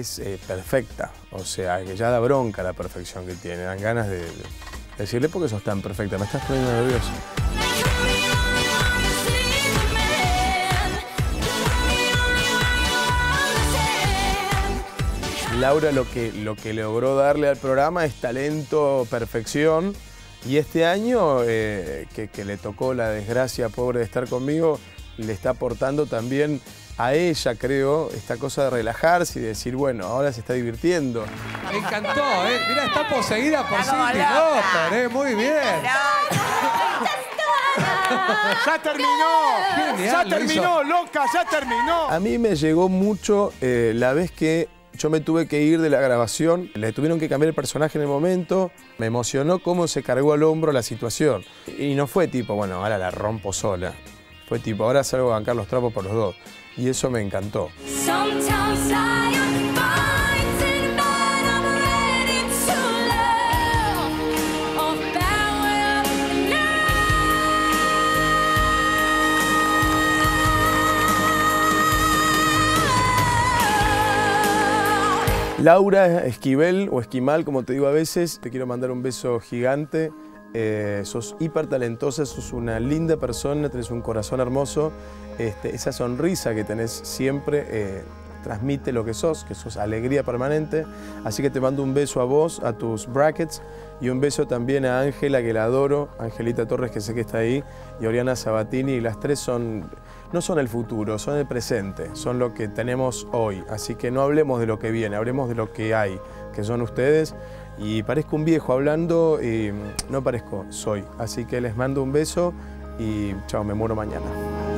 es eh, perfecta, o sea, que ya da bronca la perfección que tiene, dan ganas de, de decirle porque sos tan perfecta, me estás poniendo nervioso. Laura lo que, lo que logró darle al programa es talento, perfección. Y este año, eh, que, que le tocó la desgracia pobre de estar conmigo, le está aportando también a ella, creo, esta cosa de relajarse y decir, bueno, ahora se está divirtiendo. Me encantó, ¿eh? Mira, está poseída por Cindy. Lauper, ¿eh? Muy bien. ¡Ya terminó! Genial, ¡Ya lo terminó, loca! ¡Ya terminó! A mí me llegó mucho eh, la vez que yo me tuve que ir de la grabación, le tuvieron que cambiar el personaje en el momento, me emocionó cómo se cargó al hombro la situación. Y no fue tipo, bueno, ahora la rompo sola. Fue tipo, ahora salgo a bancar los trapos por los dos. Y eso me encantó. Laura Esquivel o Esquimal, como te digo a veces, te quiero mandar un beso gigante. Eh, sos hiper talentosa, sos una linda persona, tenés un corazón hermoso. Este, esa sonrisa que tenés siempre eh, transmite lo que sos, que sos alegría permanente. Así que te mando un beso a vos, a tus brackets, y un beso también a Ángela, que la adoro, Angelita Torres, que sé que está ahí, y Oriana Sabatini, y las tres son, no son el futuro, son el presente, son lo que tenemos hoy. Así que no hablemos de lo que viene, hablemos de lo que hay, que son ustedes. Y parezco un viejo hablando, y no parezco, soy. Así que les mando un beso y chao, me muero mañana.